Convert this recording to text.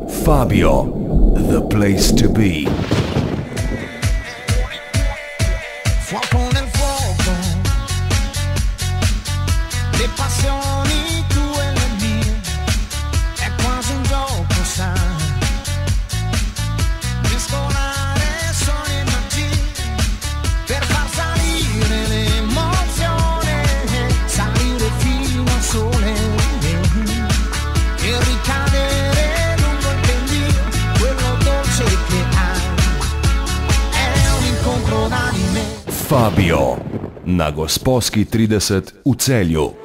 Fabio, the place to be. Les passions Fabio na Gosposki 30 v celju.